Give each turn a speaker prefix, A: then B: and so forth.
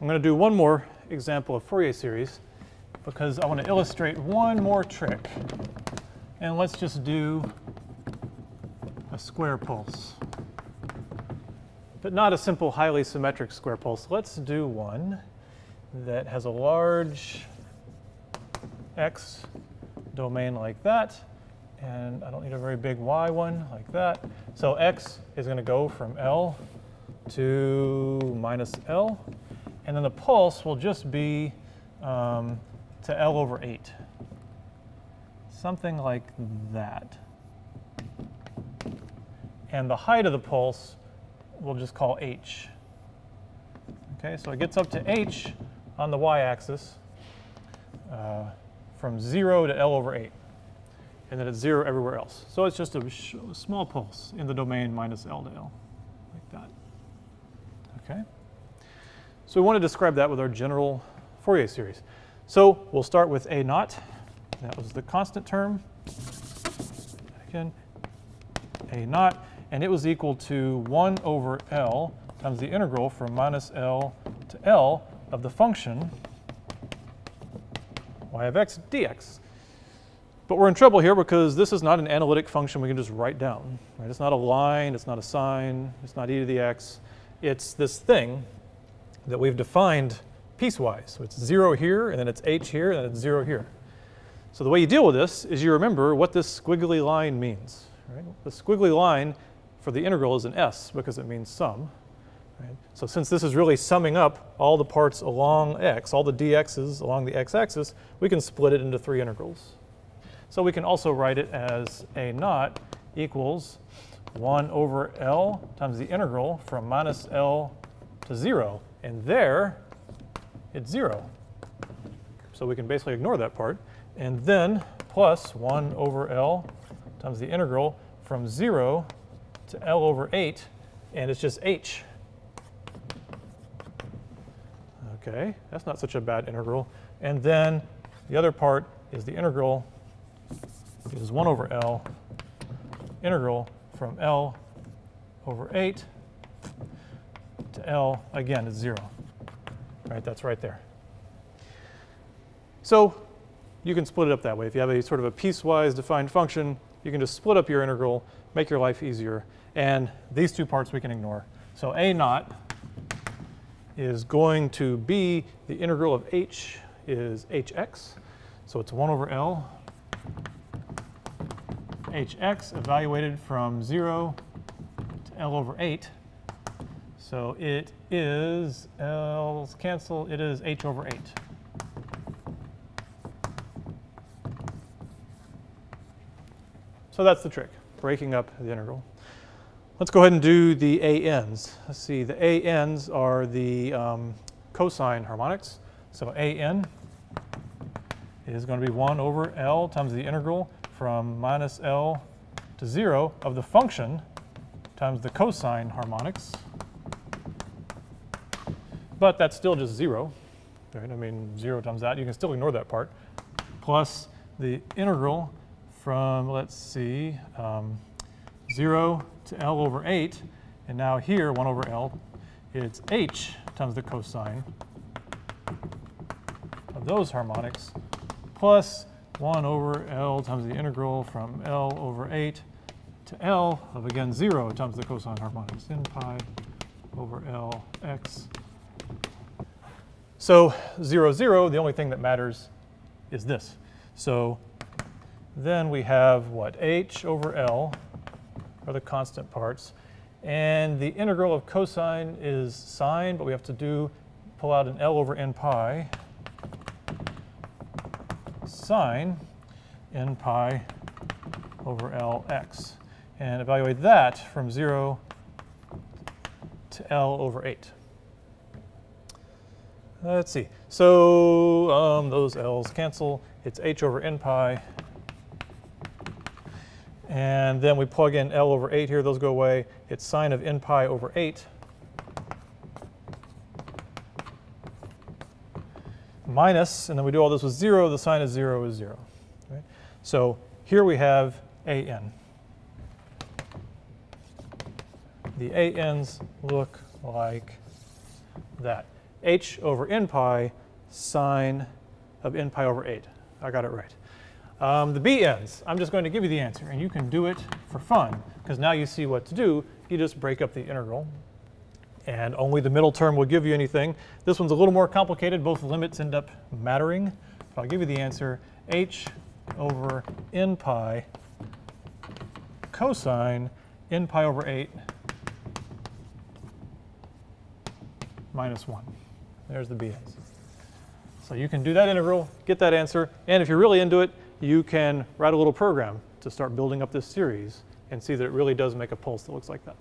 A: I'm going to do one more example of Fourier series because I want to illustrate one more trick. And let's just do a square pulse. But not a simple highly symmetric square pulse. Let's do one that has a large x domain like that. And I don't need a very big y one like that. So x is going to go from L to minus L. And then the pulse will just be um, to L over 8. Something like that. And the height of the pulse we'll just call h. Okay, so it gets up to h on the y-axis uh, from 0 to L over 8. And then it's 0 everywhere else. So it's just a, a small pulse in the domain minus L to L, like that. Okay? So we want to describe that with our general Fourier series. So we'll start with A naught. That was the constant term. Again, A naught. And it was equal to 1 over L times the integral from minus L to L of the function y of x dx. But we're in trouble here because this is not an analytic function we can just write down. Right? It's not a line, it's not a sine, it's not e to the x. It's this thing that we've defined piecewise. So it's 0 here, and then it's h here, and then it's 0 here. So the way you deal with this is you remember what this squiggly line means. Right? The squiggly line for the integral is an s because it means sum. Right? So since this is really summing up all the parts along x, all the dx's along the x-axis, we can split it into three integrals. So we can also write it as a naught equals 1 over L times the integral from minus L to 0. And there, it's 0. So we can basically ignore that part. And then plus 1 over L times the integral from 0 to L over 8, and it's just h. Okay, that's not such a bad integral. And then the other part is the integral is 1 over L integral from L over 8 to L, again, is 0. Right, that's right there. So you can split it up that way. If you have a sort of a piecewise defined function, you can just split up your integral, make your life easier. And these two parts we can ignore. So A naught is going to be the integral of h is hx. So it's 1 over L hx evaluated from 0 to L over 8. So it is, L's cancel, it is h over 8. So that's the trick, breaking up the integral. Let's go ahead and do the ANs. Let's see, the ANs are the um, cosine harmonics. So AN is going to be 1 over L times the integral from minus L to 0 of the function times the cosine harmonics. But that's still just 0. Right? I mean, 0 times that. You can still ignore that part. Plus the integral from, let's see, um, 0 to L over 8. And now here, 1 over L, it's h times the cosine of those harmonics plus 1 over L times the integral from L over 8 to L of, again, 0 times the cosine harmonics in pi over L x. So 0, 0, the only thing that matters is this. So then we have what? h over L are the constant parts. And the integral of cosine is sine, but we have to do pull out an L over n pi sine n pi over Lx. And evaluate that from 0 to L over 8. Let's see. So um, those L's cancel. It's h over n pi and then we plug in L over 8 here, those go away. It's sine of n pi over 8 minus, and then we do all this with 0, the sine of 0 is 0. Right? So here we have an. The an's look like that. H over n pi sine of n pi over 8. I got it right. Um, the b ends, I'm just going to give you the answer, and you can do it for fun, because now you see what to do. You just break up the integral, and only the middle term will give you anything. This one's a little more complicated. Both limits end up mattering. But I'll give you the answer, h over n pi cosine n pi over 8 minus 1. There's the BS. So you can do that integral, get that answer, and if you're really into it, you can write a little program to start building up this series and see that it really does make a pulse that looks like that.